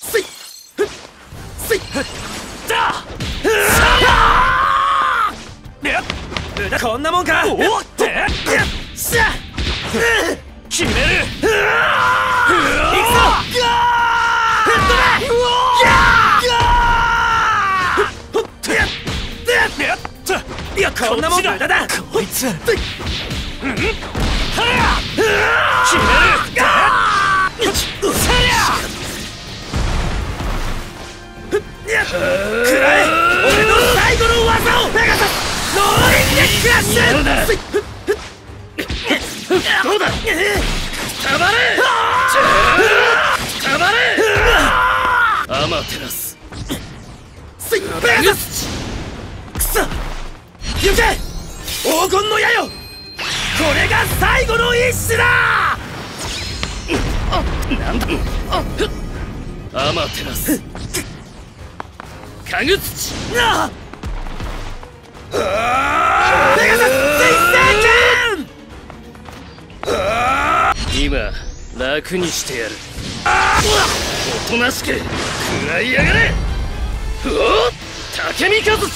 せいふっせいだこんなもんか。おっって決める。こんなもん無駄だこいつ決めるくらえ俺の最後の技をペガサスノーリンでクラッシュどうだたまれたまれアマテラスペガサスくそ行け黄金の矢よこれが最後の一矢だなんだアマテラスかぐ土。なあ。ペガサス水星剣今楽にしてやる。おとなしく食らいやがれ。おっ。竹見和地拳く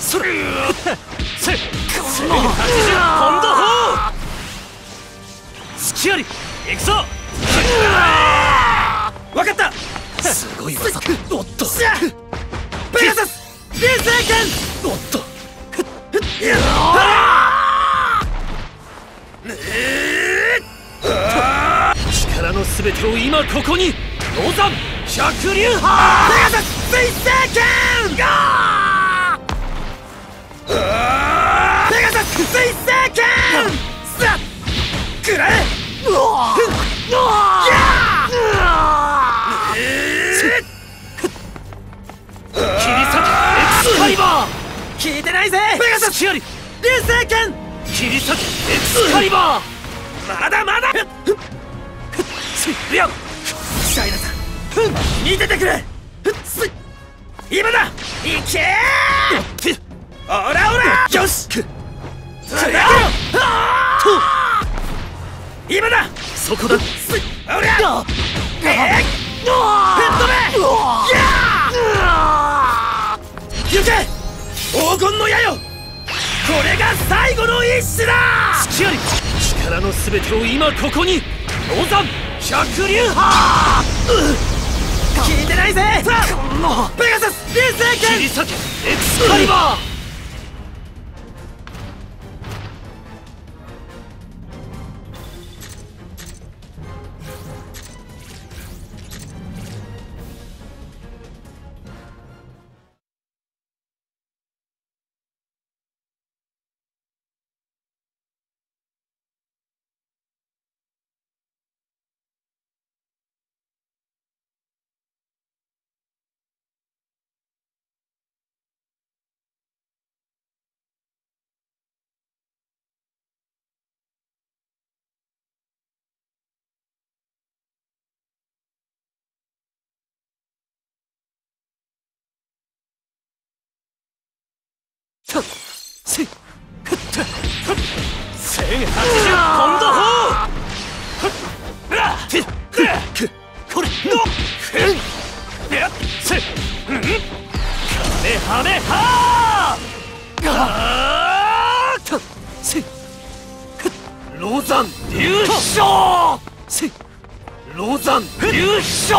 それせ1080ポンド砲隙あり行くぞわかったすごい技おっとペガサス流星剣おっとや力の全てを今ここにロザン百竜派！ペガサス水星剣ペガサス水星剣さあくらえ！うわ切り裂け！エクスカリバー！聞いてないぜペガサス流星剣切り裂け！エクスカリバー！まだまだ！いやシャイナさん見ててくれ。今だ。いけー。オラオラよし。く。ら今だ。そこだ。オラえー。吹っ飛べ行け。黄金の矢よ。これが最後の一種だ。隙あり力の全てを今ここに。ロザン。百竜派聞いてないぜさあペガサス流星剣切り裂けエクスカリバーポンド砲これのせカメハメハーせロザン優勝ロザン優勝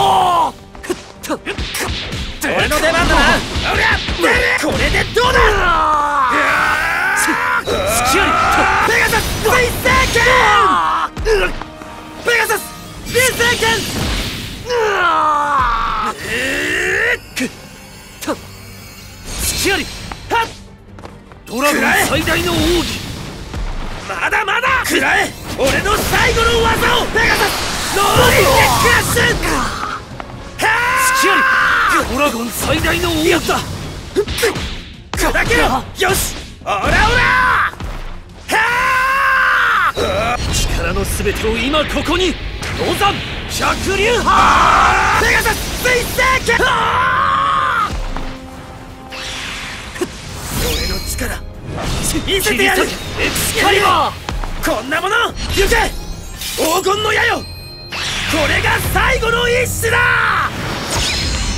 俺の出番だなこれでどうだスキアリペガサス水星剣ペガサス流星剣スキアリはっドラゴン最大の奥義。まだまだ食らえ俺の最後の技をペガサスノーリークラッシュドラゴン最大の王やった。砕けろ。よし。オラオラ力の全てを今ここにロザン百竜派ペガサス水星剣俺の力見せてやるエクスカリバーこんなもの行け黄金の矢よこれが最後の一種だ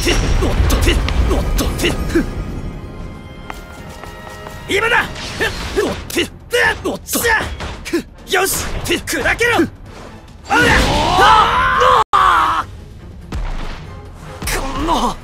ておっとてっおっとてっ今だ。おっておっと。よし。て砕けろ。あっ。この。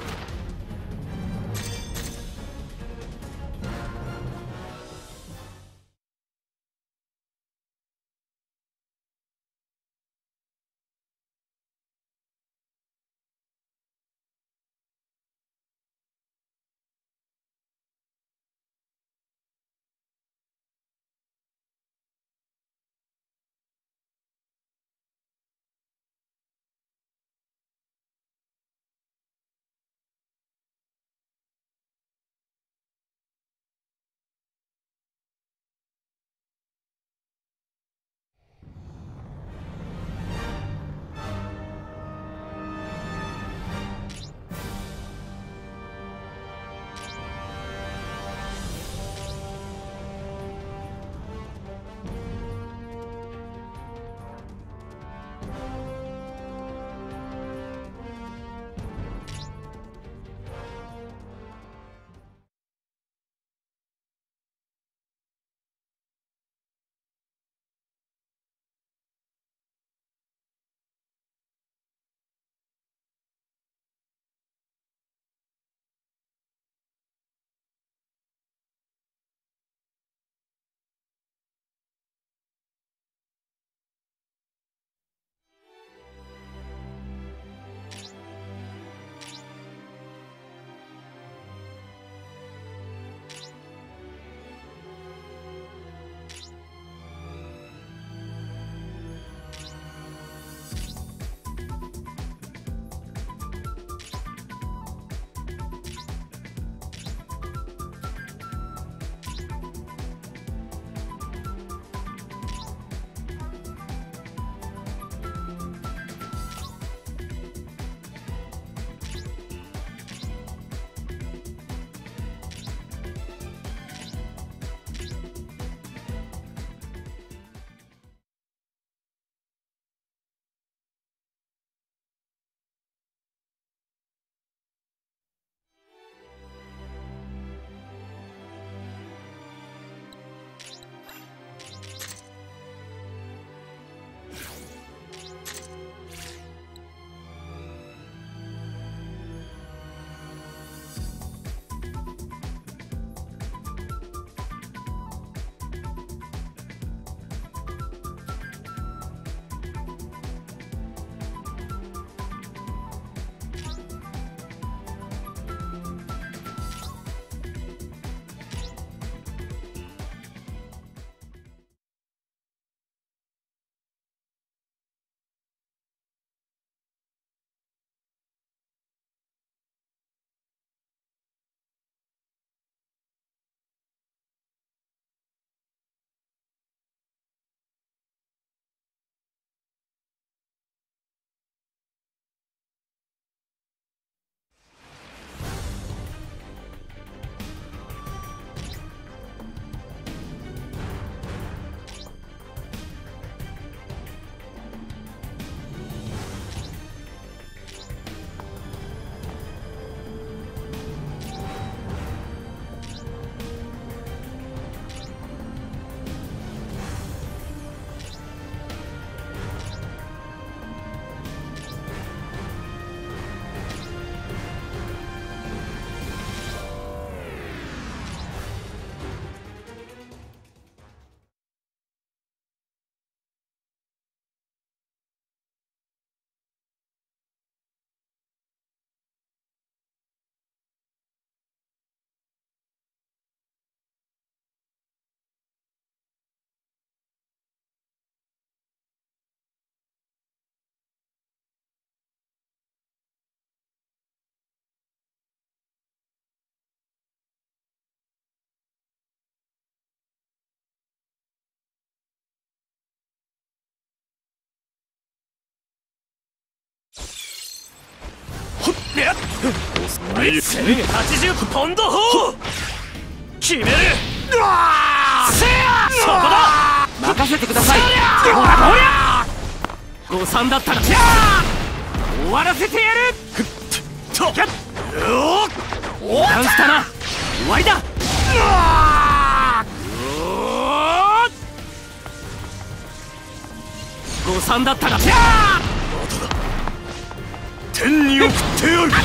1080ポンド砲決めるうわせやそこだ任せてください。ほらほら誤算だったら終わらせてやるとやっよーダンスだな終わりだ誤算だったら天に送ってやる。北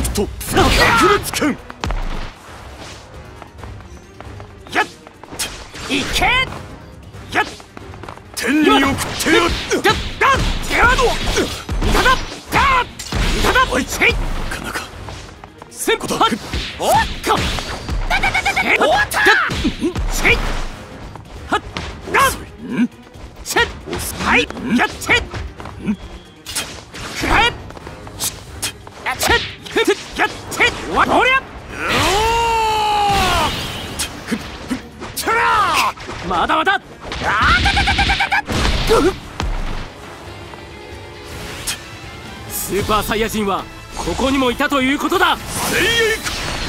斗特別剣やっ。いけ。やっ。天に送ってやる。やっ。ガッやっいただ。ガッ。いただ。おい。せい。かなか先輩。おっか。えおっ。たせい。はっ。ガッせっはい。やっ。せっまだまだスーパーサイヤ人はここにもいたということだ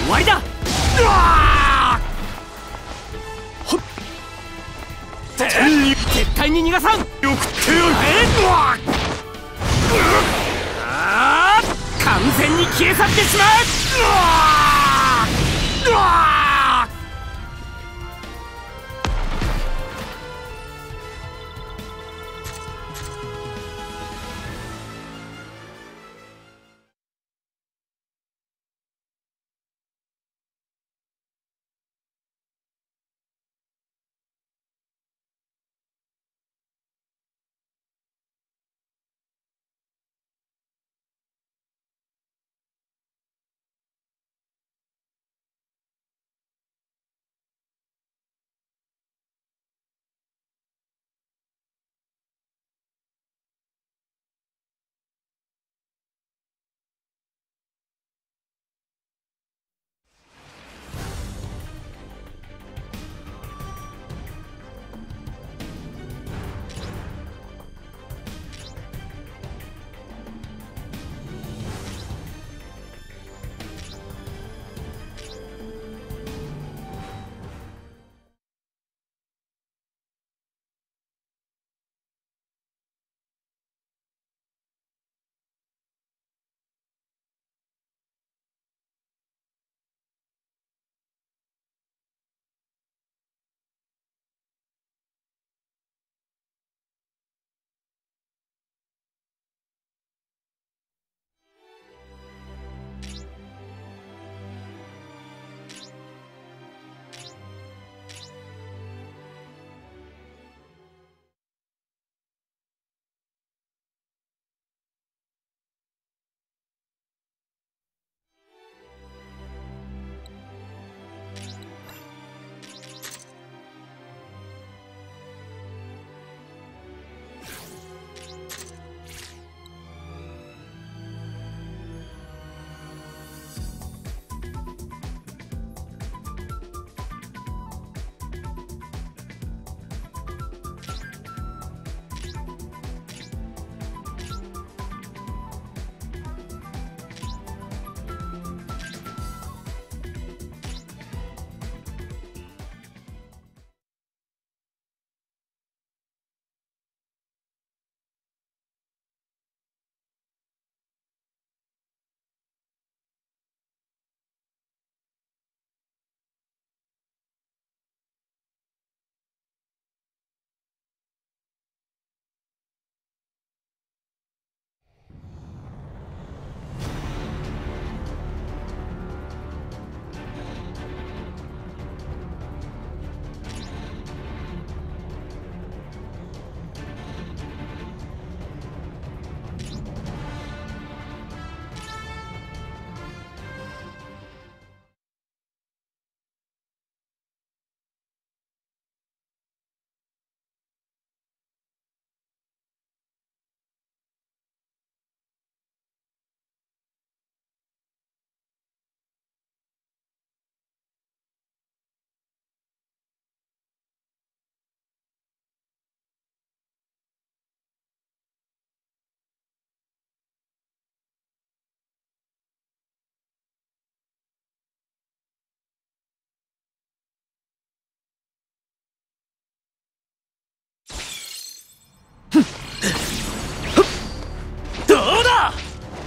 終わりだ天に絶対に逃がさん送ってやるあー完全に消え去ってしまう。うわうわ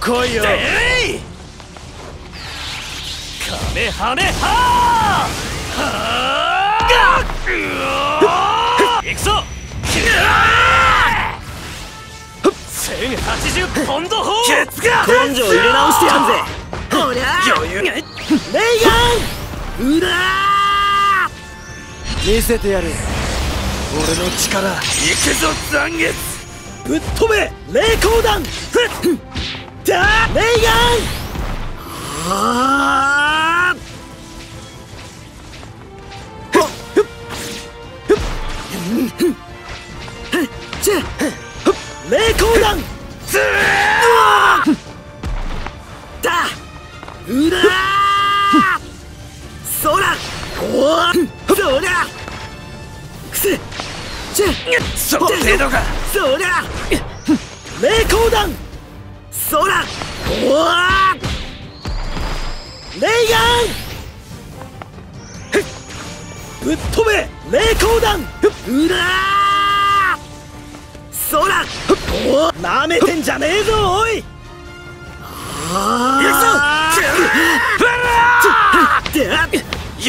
えい！カメハメハー！はー！行くぞ！1080ポンド砲！ケツが根性入れ直してやんぜ！ほりゃ余裕！がレイガンうら見せてやる。俺の力行くぞ残月ぶっ飛べ霊光弾！ふっだレイガンはあじゃ霊光弾ずーだうらそらおそらくせじゃその程度かそら霊光弾そらおわレイガン。ぶっ飛べ。霊光弾うらそらおなめてんじゃねえぞおい。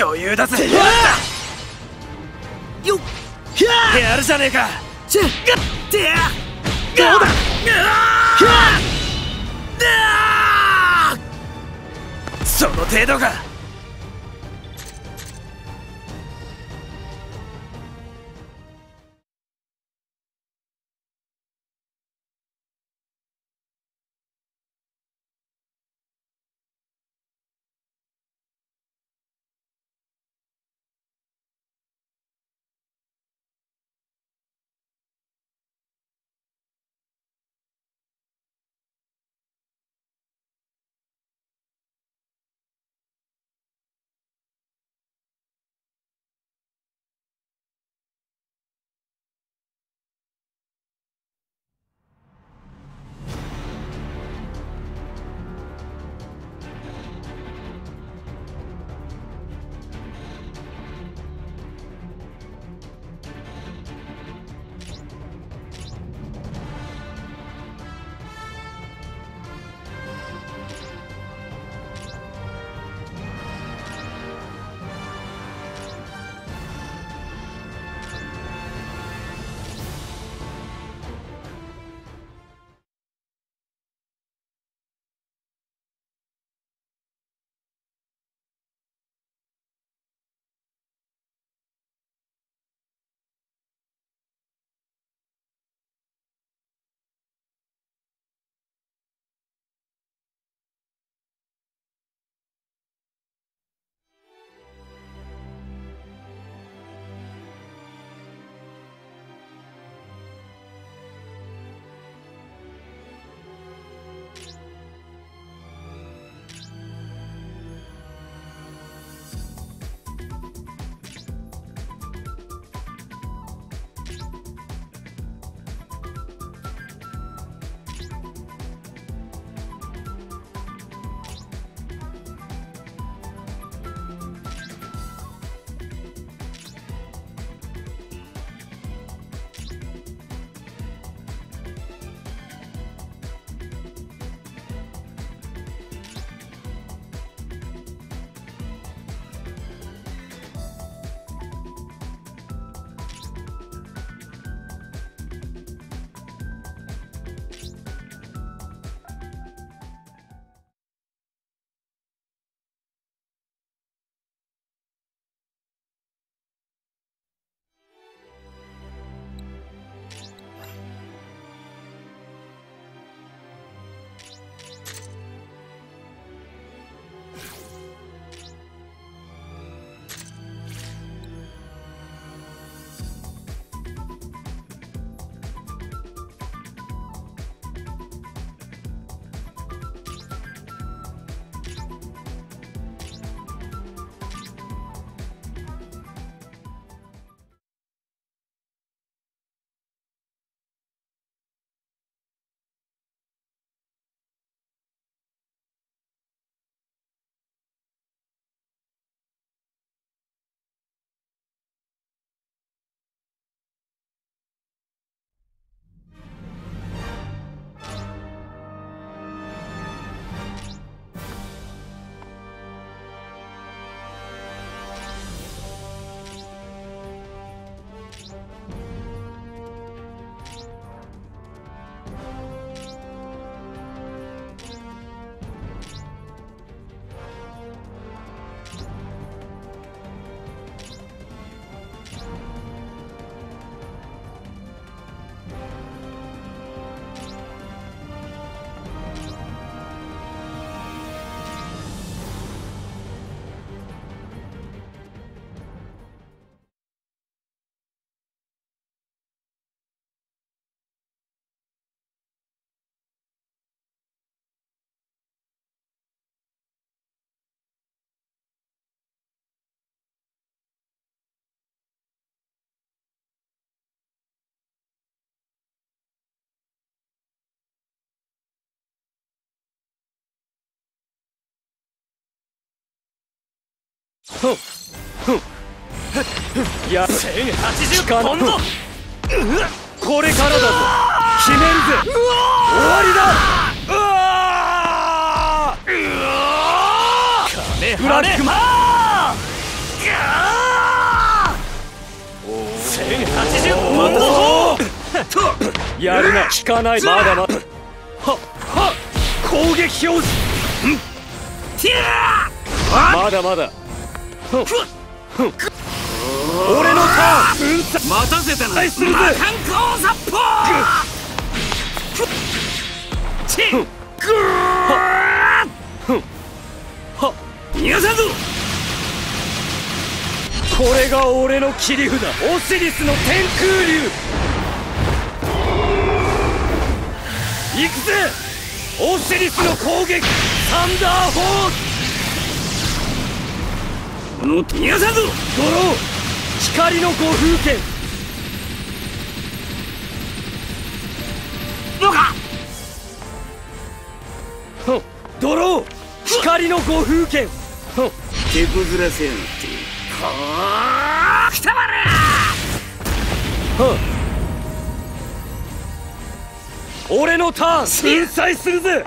余裕だぜよっ。やるじゃねえか。どうだその程度か。や1080ポンド。これからだぞ。決めるぜ。終わりだ。メブラックマ1080ポンドやるな。聞かない。まだまだ。はは攻撃表示。まだまだ俺のターンうん待たせたなするぜ魔漢光殺法チッグはー逃がさんぞこれが俺の切り札オシリスの天空竜行くぜオシリスの攻撃サンダーホースこの逃がさんぞドロー。光の五風剣どうか。ドロー。光の五風剣手こずらせやがって。はあくたばれ俺のターン。粉砕するぜ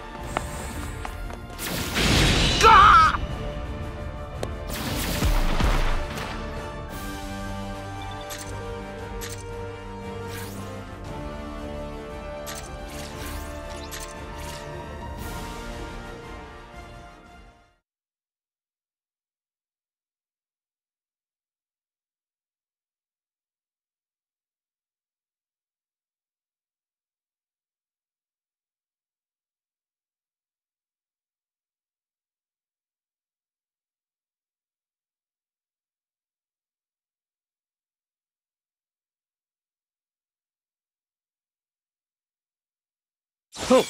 ふん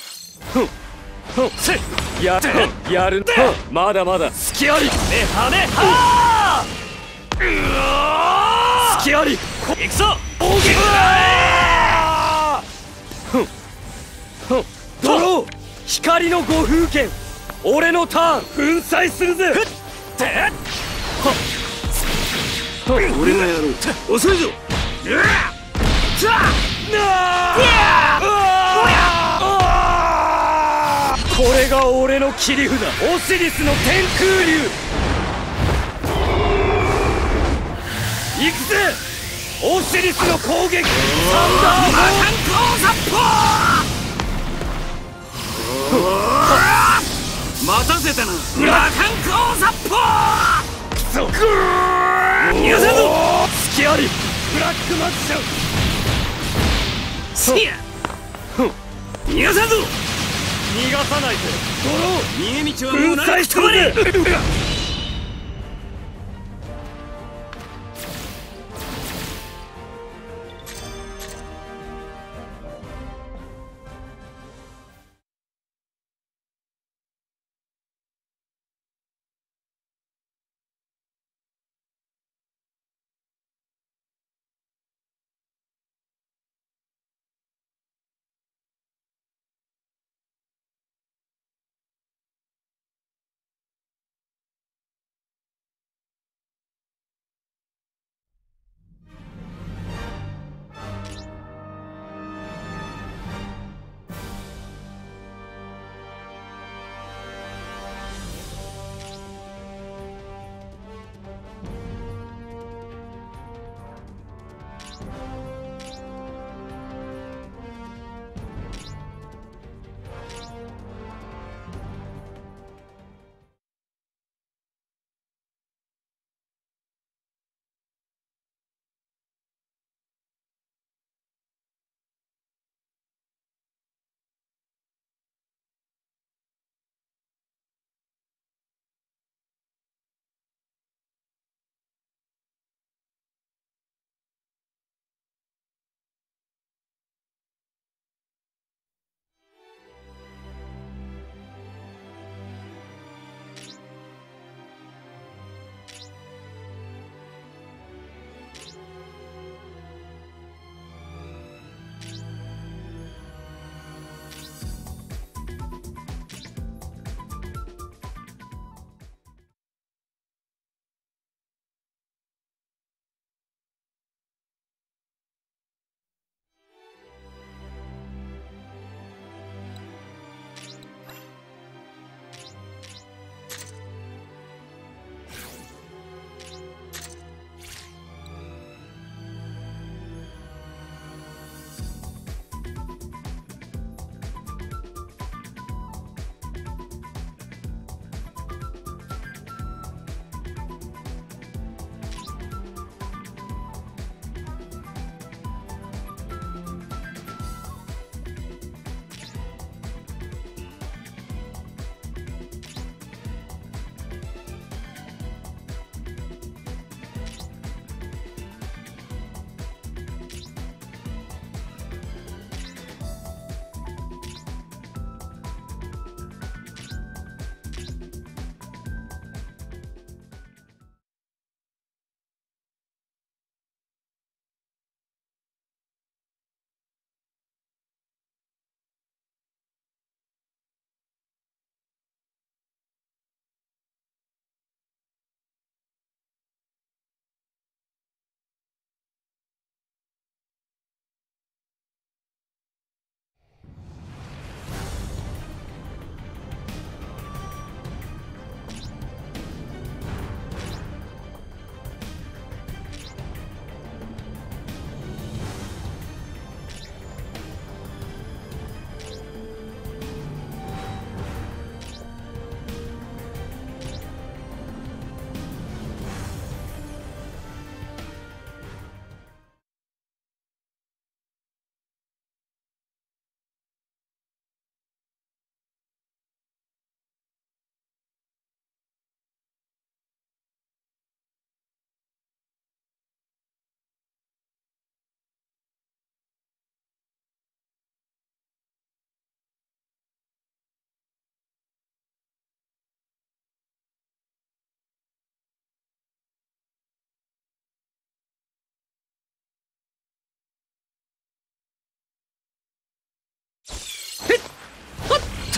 ふんふんせややる。まだまだ隙ありメハメハー隙あり行くぞ攻撃ふんふんドロー光の五風剣俺のターン粉砕するぜてふん俺がやろう遅いぞうわさこれが俺の切り札。オシリスの天空竜。行くぜ。オシリスの攻撃。サンダー魔ボ漢光殺法待たせたな。魔漢光殺法そう逃がさんぞ隙あり。ブラックマジシャンせや。逃がさんぞ逃がさないぜ逃げ道は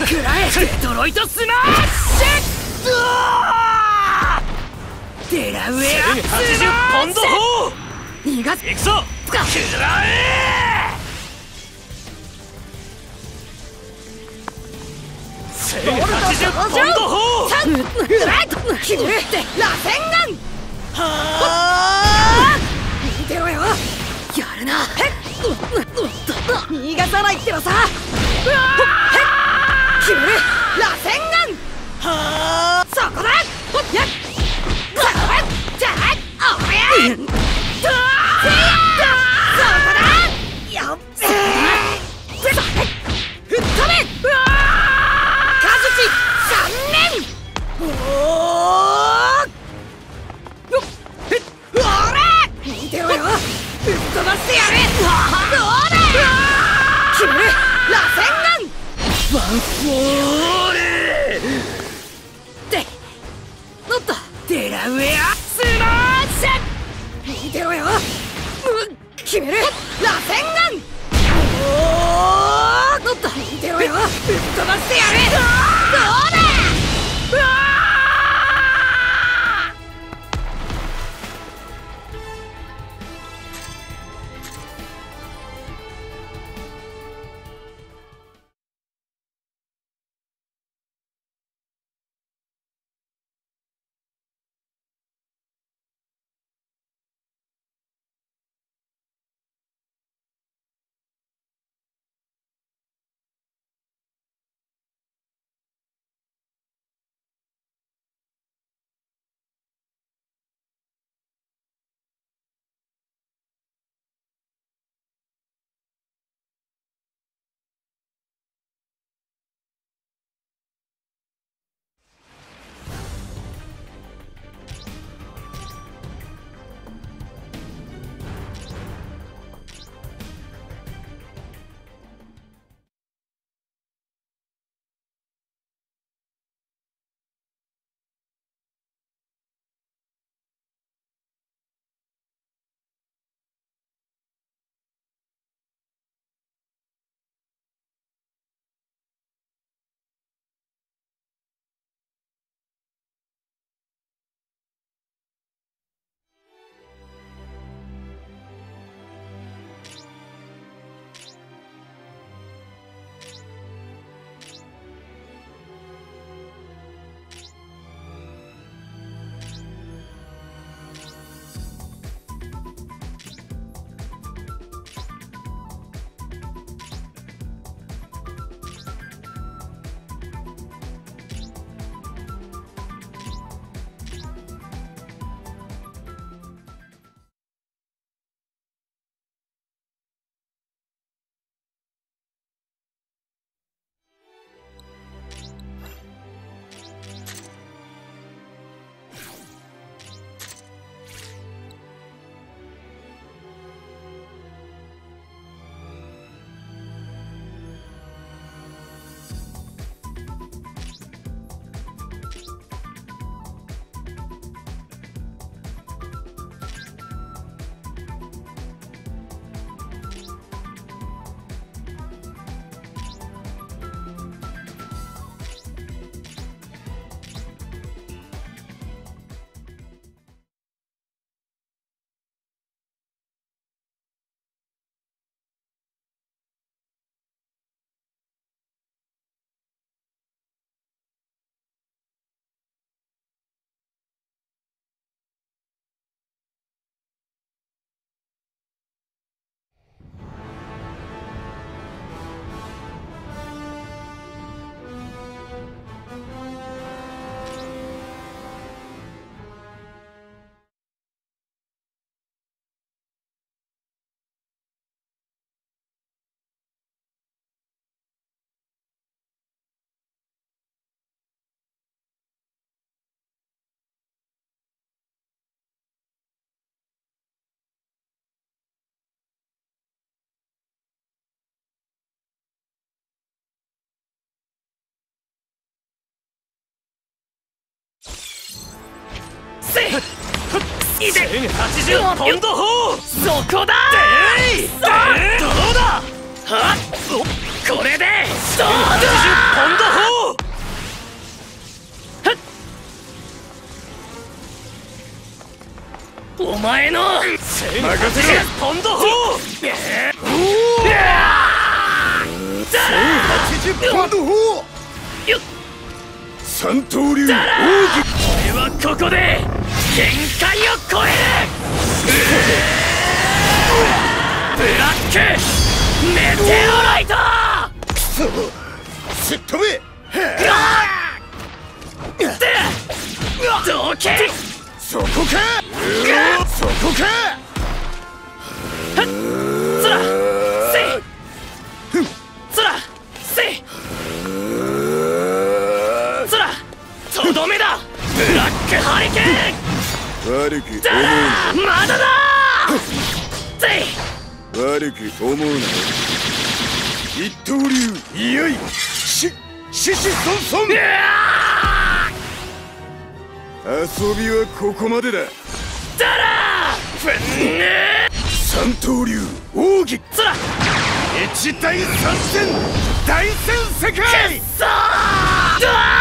食らえドロイトスマッシュデラウェアスマッシュ逃がす行くぞ食らえボルラドキル螺旋はあ見てよやるな逃がさないってばさ1080ポンド砲こはっれでどうだお前の1080ポンド砲刀流はここで限界を超えるブラックメテオライトくそすっ飛べどけそこかそこかつらせいつらせいつらとどめだブラックハリケーン悪くだ思まだだ！悪く思うな。一刀流。いよい。しししそんそん。遊びはここまでだ。だらふんね三刀流奥義。つら一大三戦。大戦世界。さあだ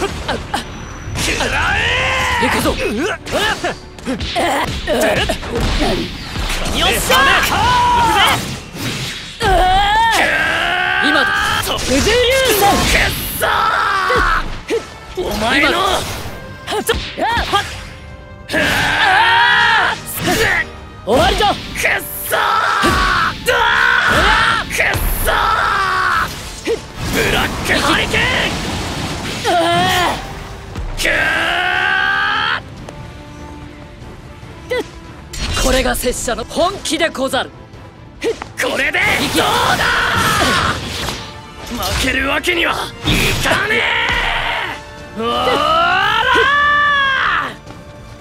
行くぞよっしゃ今だ九十流お前の終わりだくっそれが拙者の本気でござる。これでどうだ。負けるわけにはいかねえ。ら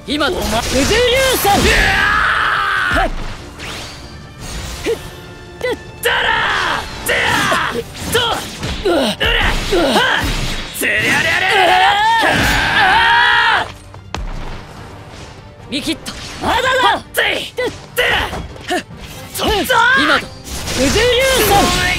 今だ九十流さん。だらー。とうれりゃりゃりゃ見切ったまだだついでそっぞ今だ。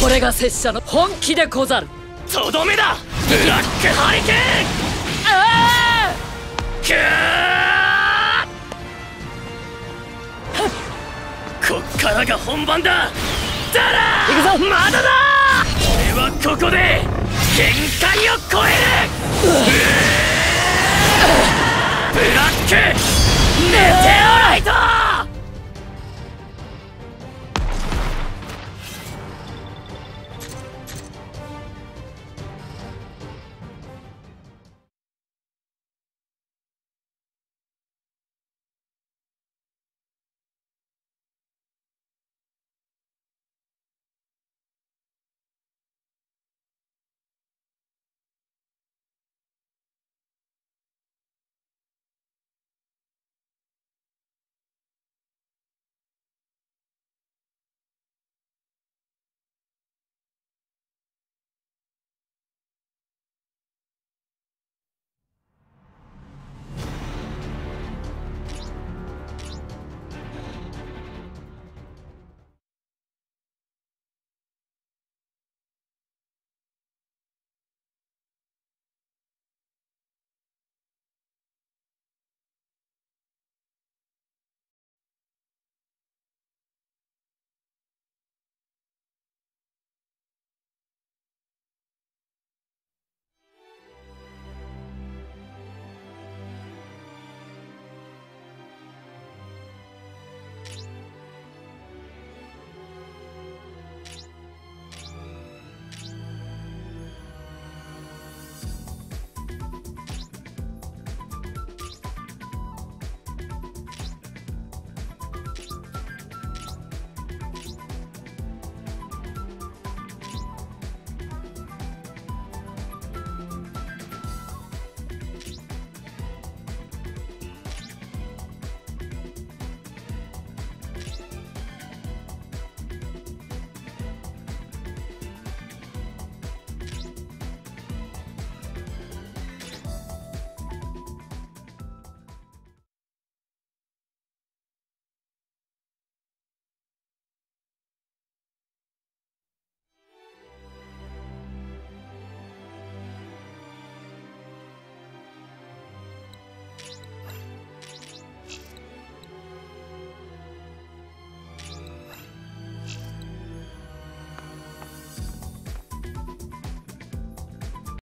これが拙者の本気でござる。とどめだ。ブラックハリケーンくーこっからが本番だだら行くぞまだだ俺はここで限界を超えるブラックメテオライト